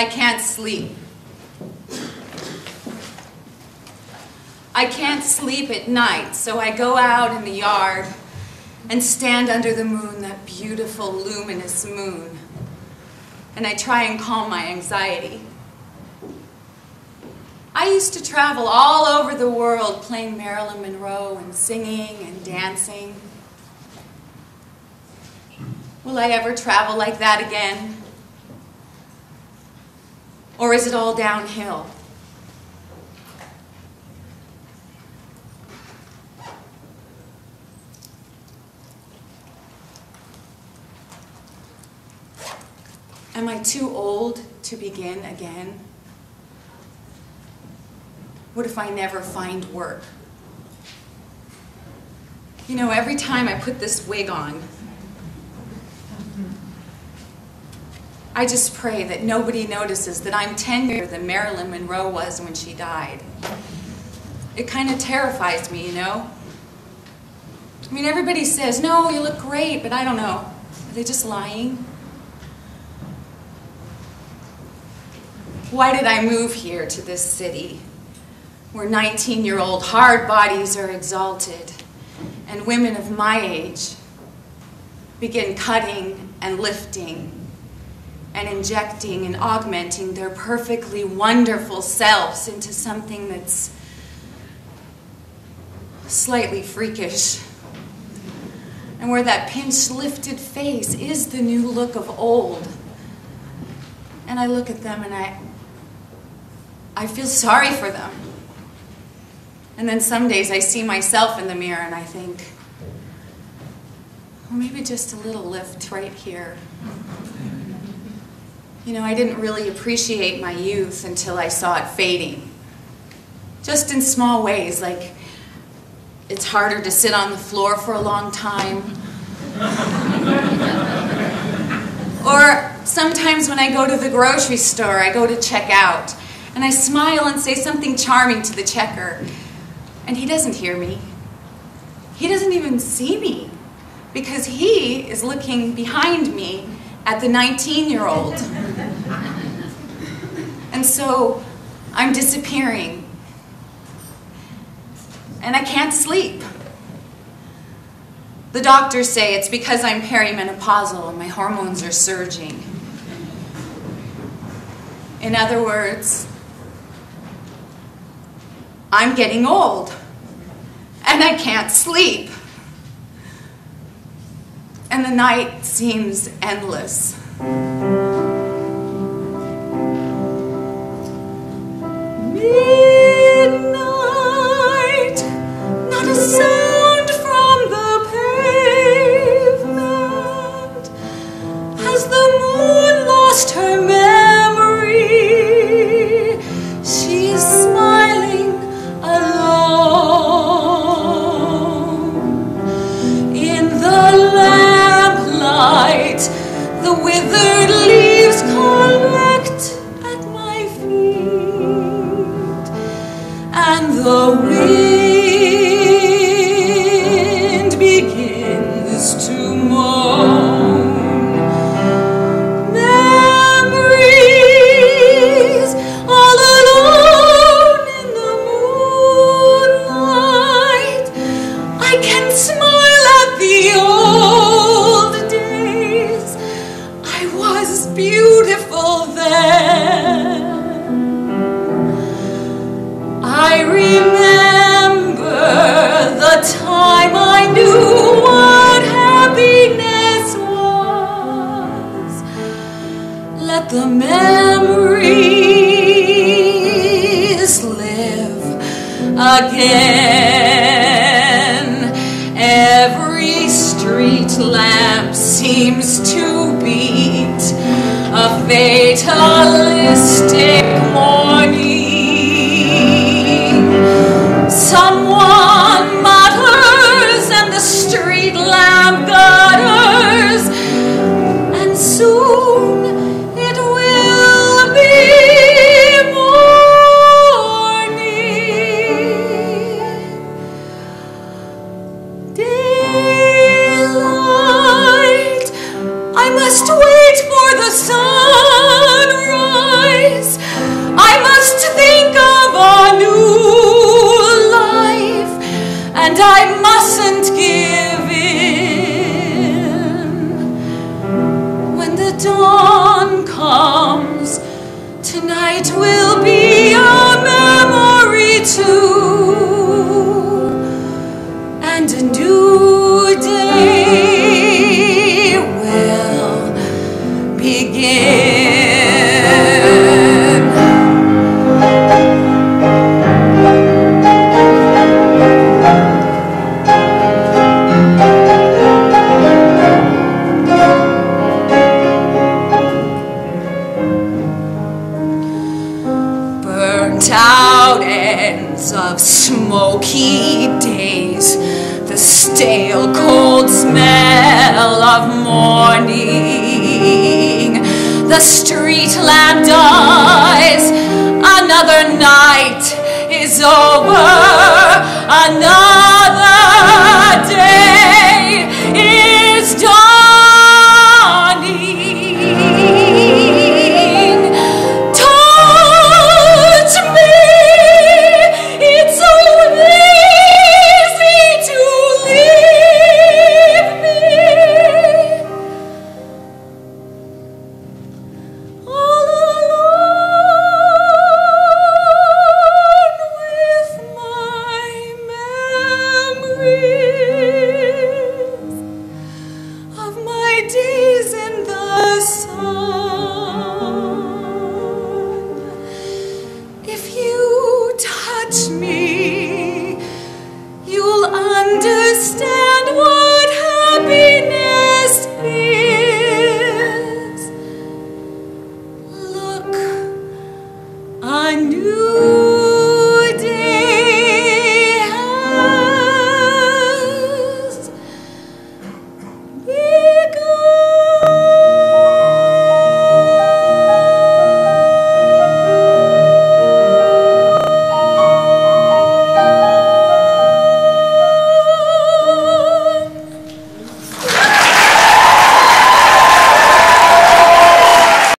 I can't sleep. I can't sleep at night, so I go out in the yard and stand under the moon, that beautiful luminous moon, and I try and calm my anxiety. I used to travel all over the world playing Marilyn Monroe and singing and dancing. Will I ever travel like that again? Or is it all downhill? Am I too old to begin again? What if I never find work? You know, every time I put this wig on, I just pray that nobody notices that I'm 10 years than Marilyn Monroe was when she died. It kind of terrifies me, you know? I mean, everybody says, no, you look great, but I don't know. Are they just lying? Why did I move here to this city where 19 year old hard bodies are exalted and women of my age begin cutting and lifting and injecting and augmenting their perfectly wonderful selves into something that's slightly freakish. And where that pinched, lifted face is the new look of old. And I look at them and I, I feel sorry for them. And then some days I see myself in the mirror and I think, well, maybe just a little lift right here. You know, I didn't really appreciate my youth until I saw it fading. Just in small ways, like it's harder to sit on the floor for a long time. or sometimes when I go to the grocery store, I go to check out, and I smile and say something charming to the checker, and he doesn't hear me. He doesn't even see me because he is looking behind me at the 19 year old. And so I'm disappearing. And I can't sleep. The doctors say it's because I'm perimenopausal and my hormones are surging. In other words, I'm getting old and I can't sleep and the night seems endless. The moon lost her memory, she's smiling alone. In the lamp light, the withered Every street lamp seems to beat a fatalistic morning. And I mustn't lights of smoky days, the stale cold smell of morning. The street lamp dies, another night is over, another If you touch me, you'll understand what happiness is. Look, a new